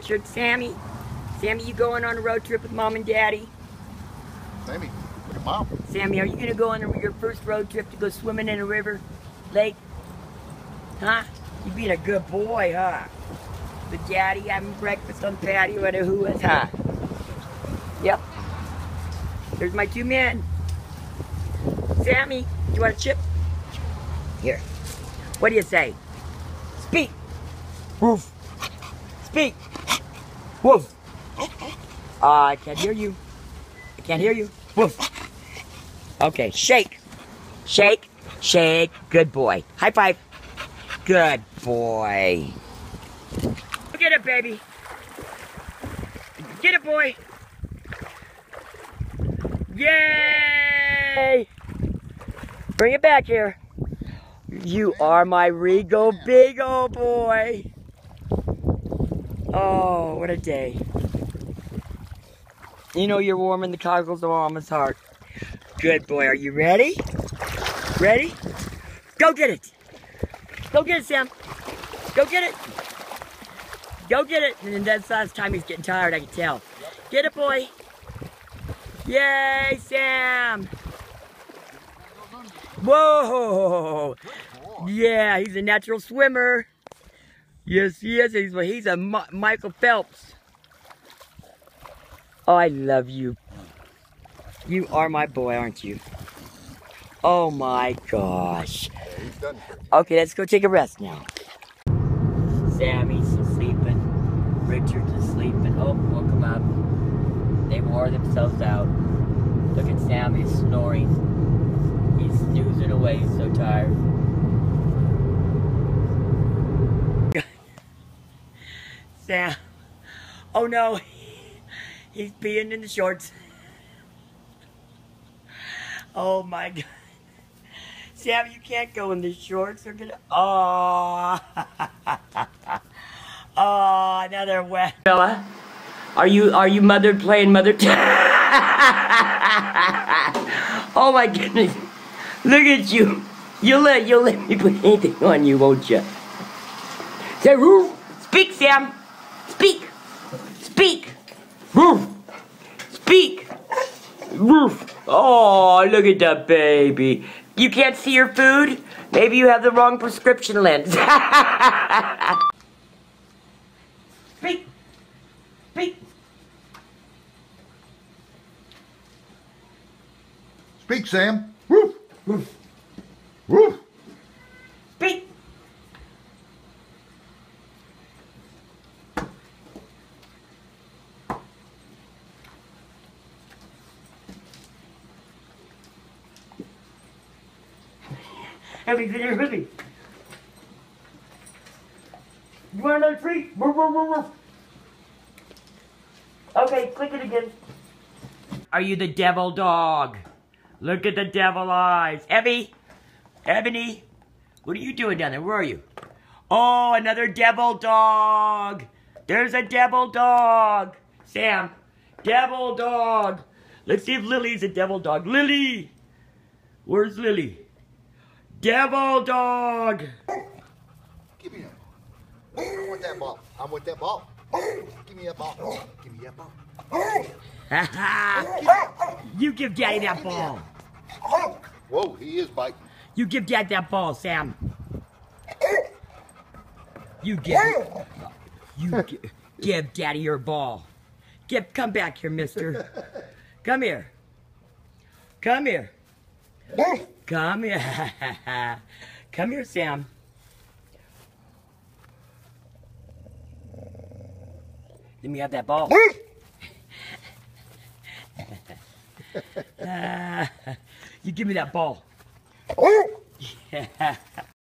Richard, Sammy. Sammy, you going on a road trip with mom and daddy? Sammy, look at mom. Sammy, are you gonna go on your first road trip to go swimming in a river, lake? Huh? You being a good boy, huh? With daddy having breakfast on the patio at a who is, huh? Yep. There's my two men. Sammy, you want a chip? Here. What do you say? Speak. Woof. Speak. Woof. Uh, I can't hear you. I can't hear you. Woof. Okay, shake. Shake. Shake. Good boy. High five. Good boy. Get it, baby. Get it, boy. Yay! Bring it back here. You are my Regal big old boy. Oh, what a day. You know you're warming the cockles of mama's heart. Good boy. Are you ready? Ready? Go get it. Go get it, Sam. Go get it. Go get it. And that's last time he's getting tired, I can tell. Get it, boy. Yay, Sam. Whoa. Yeah, he's a natural swimmer. Yes, he is. He's, he's a Mi- Michael Phelps. Oh, I love you. You are my boy, aren't you? Oh my gosh. He's. Okay, let's go take a rest now. Sammy's sleeping. Richard's asleeping. Oh, woke him up. They wore themselves out. Look at Sammy he's snoring. He's snoozing away, he's so tired. Sam. Oh no. He's peeing in the shorts. Oh my god. Sam, you can't go in the shorts. They're gonna. Oh. oh, another wet. Bella, are you are you mother playing mother? oh my goodness! Look at you. You'll let you'll let me put anything on you, won't you? Say. Speak, Sam. Speak. Speak. Roof. Speak. Roof. Oh, look at that baby. You can't see your food? Maybe you have the wrong prescription lens. Speak. Speak. Speak, Sam. Woof, woof, woof. Speak. Everything is ready. You want another woof. Okay, click it again. Are you the devil dog? Look at the devil eyes. Evie! Ebony! What are you doing down there? Where are you? Oh, another devil dog! There's a devil dog! Sam, devil dog! Let's see if Lily's a devil dog. Lily! Where's Lily? Devil dog! Give me that. I want that ball. I want that ball. Give me that ball. Give me that ball. you give Daddy that ball. Whoa, he is biting. You give Dad that ball, Sam. You give you gi- give Daddy your ball. Give come back here, mister. Come here. Come here. Come here. come here, Sam. Let me have that ball. you give me that ball.